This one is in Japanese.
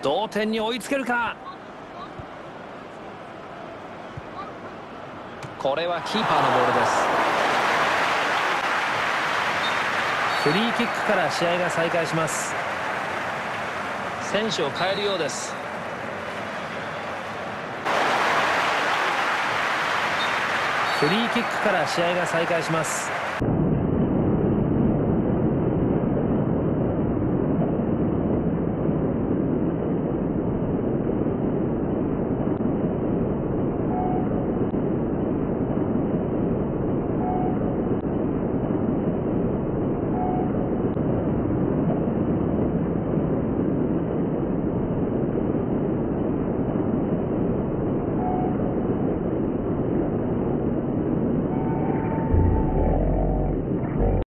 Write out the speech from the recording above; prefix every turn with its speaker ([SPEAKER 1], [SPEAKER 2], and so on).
[SPEAKER 1] 同点に追いつけるか？これはキーパーのボールです。フリーキックから試合が再開します。選手を変えるようです。フリーキックから試合が再開します。